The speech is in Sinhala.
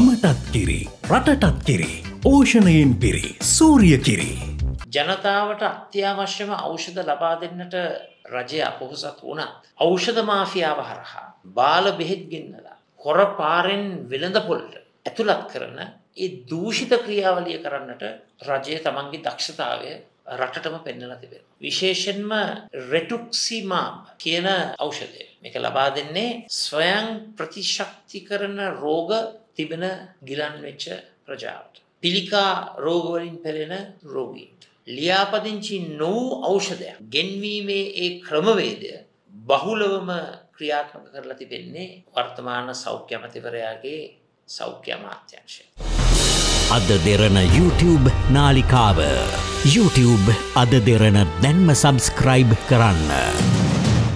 ගමටත් කිරි රටටත් කිරි පෝෂණයෙන් පිරි සූරිය කිරි. ජනතාවට අත්‍යවශ්‍යම ඖෂධ ලබා දෙන්නට රජය අපොහොසත් වුණත්. ඖෂධ මාෆියාව හරහා. බාල බෙහෙත් ගෙන්නලා. හොර පාරෙන් වෙළඳ පොල්ට ඇතුළත් කරන ඒ දූෂිත ක්‍රියාවලිය කරන්නට රජය තමන්ගේ දක්ෂතාවය රටටම පෙන්නල තිබෙන. විශේෂෙන්ම රෙටුක්සිමාම් කියන ඖෂධය. මේක ලබා දෙන්නේ ස්වයං ප්‍රතිශක්ති කරන රෝග තිබෙන ගිලන් වෙච්ච ප්‍රජාවට. පිළිකා රෝගවලින් පෙරෙන රෝගීන්ට. ලියාපදිංචි නොවූ ඖෂධයක් ගෙන්වීමේ ඒ ක්‍රමවේදය බහුලවම ක්‍රියාත්මක කරලා තිබෙන්නේ වර්තමාන සෞඛ්‍ය අමතිවරයාගේ සෞඛ්‍ය අමාත්‍යංශය. අද දෙරන YouTube නාලිකාව YouTube අද දෙරන දැන්ම සබස්ක්‍රයිබ් කරන්න.